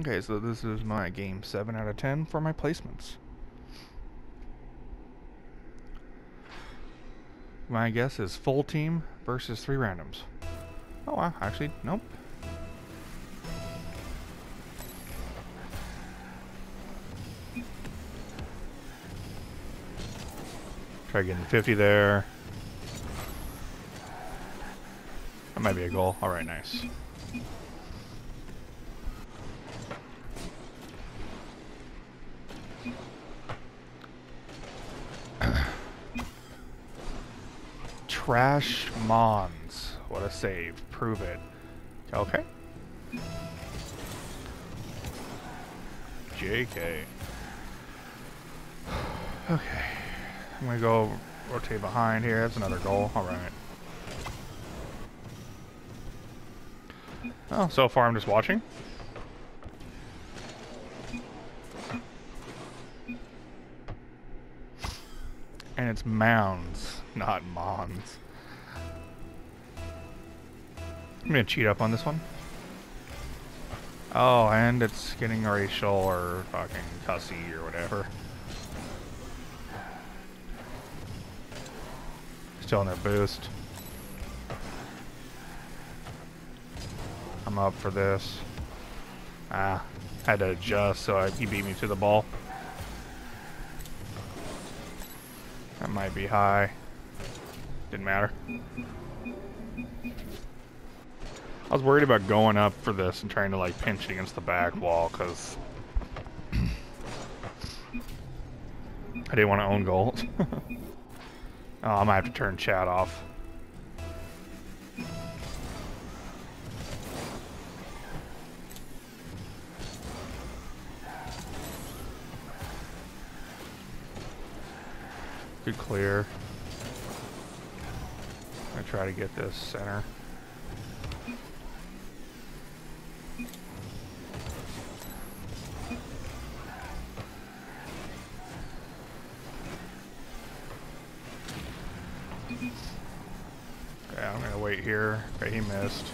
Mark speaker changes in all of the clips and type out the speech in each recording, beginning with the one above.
Speaker 1: Okay, so this is my game 7 out of 10 for my placements. My guess is full team versus three randoms. Oh wow, actually, nope. Try getting 50 there. That might be a goal. Alright, nice. Trash Mons. What a save. Prove it. Okay. JK. Okay. I'm gonna go rotate behind here. That's another goal. Alright. Oh, so far I'm just watching. And it's mounds, not mons. I'm gonna cheat up on this one. Oh, and it's getting racial or fucking cussy or whatever. Still in their boost. I'm up for this. Ah, had to adjust, so I, he beat me to the ball. That might be high. Didn't matter. I was worried about going up for this and trying to like pinch against the back wall because I didn't want to own goal. oh, I might have to turn chat off. Good clear. I try to get this center. Yeah, I'm gonna wait here. Okay, he missed.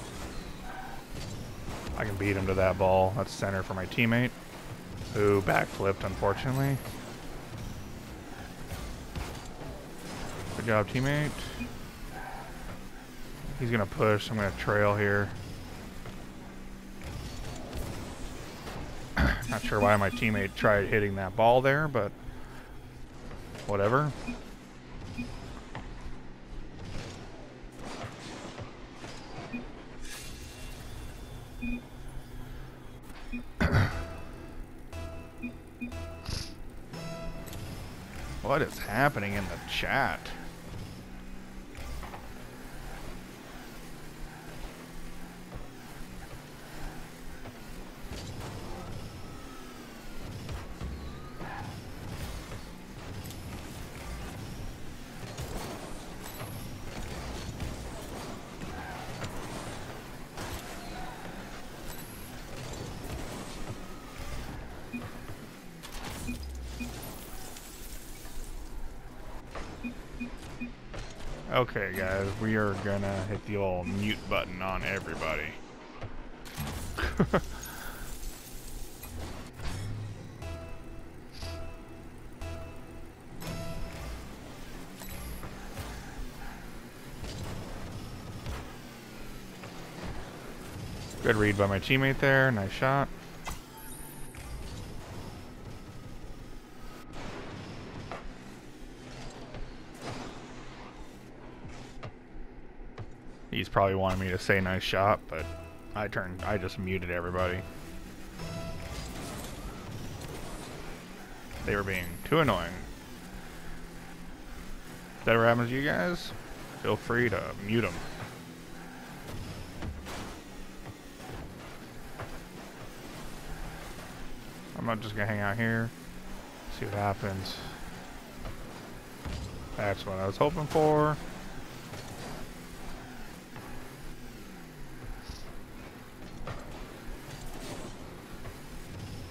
Speaker 1: I can beat him to that ball. That's center for my teammate, who backflipped, unfortunately. Good job, teammate. He's gonna push. I'm gonna trail here. Not sure why my teammate tried hitting that ball there, but whatever. what is happening in the chat? Okay, guys, we are gonna hit the old mute button on everybody. Good read by my teammate there. Nice shot. Probably wanted me to say nice shot, but I turned, I just muted everybody. They were being too annoying. If that ever happens to you guys, feel free to mute them. I'm not just gonna hang out here, see what happens. That's what I was hoping for.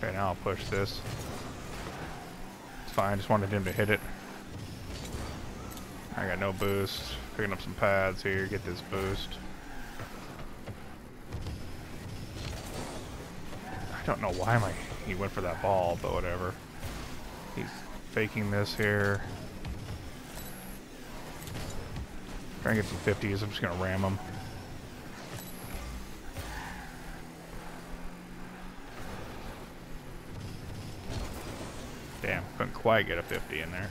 Speaker 1: Okay, now I'll push this. It's fine, just wanted him to hit it. I got no boost. Picking up some pads here, get this boost. I don't know why my he went for that ball, but whatever. He's faking this here. Trying to get some 50s. I'm just to ram him. Couldn't quite get a 50 in there.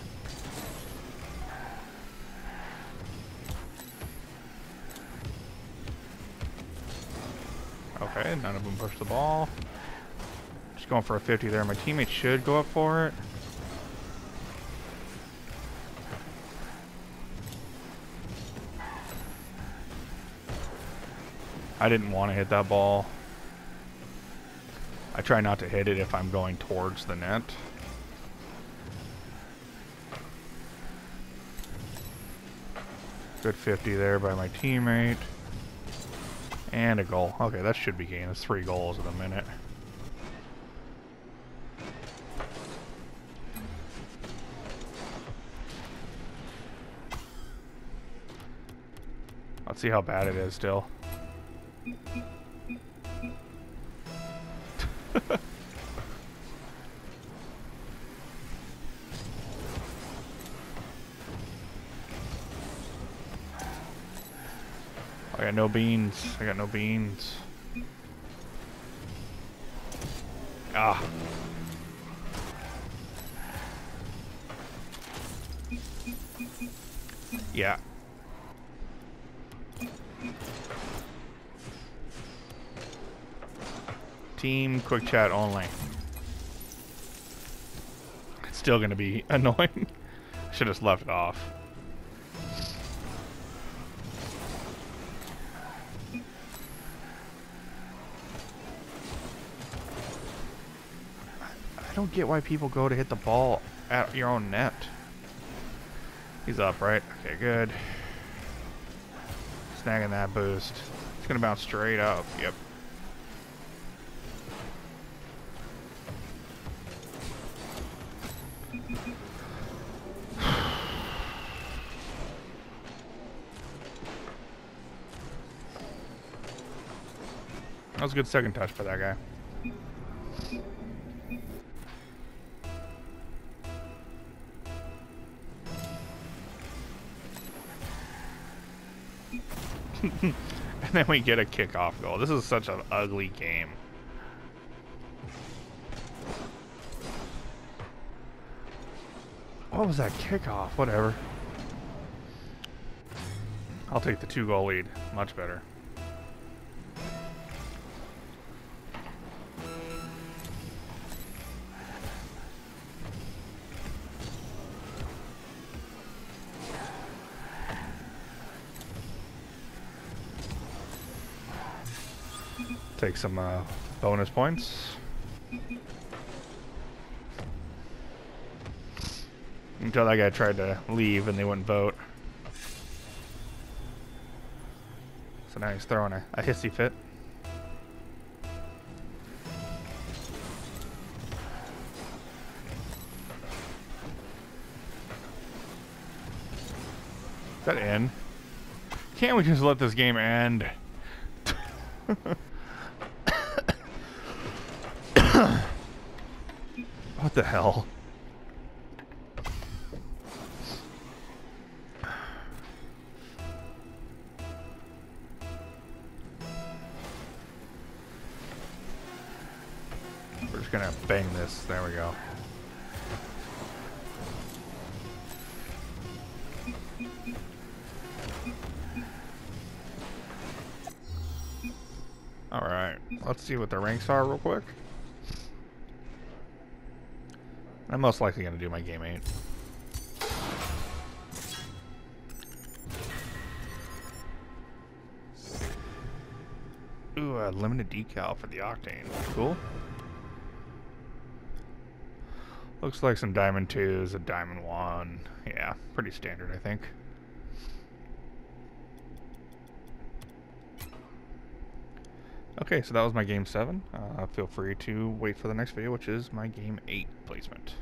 Speaker 1: Okay, none of them pushed the ball. Just going for a 50 there. My teammate should go up for it. I didn't want to hit that ball. I try not to hit it if I'm going towards the net. Good 50 there by my teammate. And a goal. Okay, that should be gained. It's three goals in a minute. Let's see how bad it is still. Got no beans. I got no beans. Ah. Yeah. Team quick chat only. It's still gonna be annoying. Should have left it off. I don't get why people go to hit the ball at your own net. He's up, right? Okay, good. Snagging that boost. It's gonna bounce straight up. Yep. That was a good second touch for that guy. and then we get a kickoff goal. This is such an ugly game. What was that kickoff? Whatever. I'll take the two goal lead. Much better. Take some uh, bonus points. Until that guy tried to leave and they wouldn't vote. So now he's throwing a, a hissy fit. Is that in? Can't we just let this game end? what the hell? We're just gonna bang this. There we go. Alright, let's see what the ranks are real quick. I'm most likely going to do my game 8. Ooh, a limited decal for the Octane. Cool. Looks like some Diamond 2s, a Diamond 1. Yeah, pretty standard, I think. Okay, so that was my game 7. Uh, feel free to wait for the next video, which is my game 8 placement.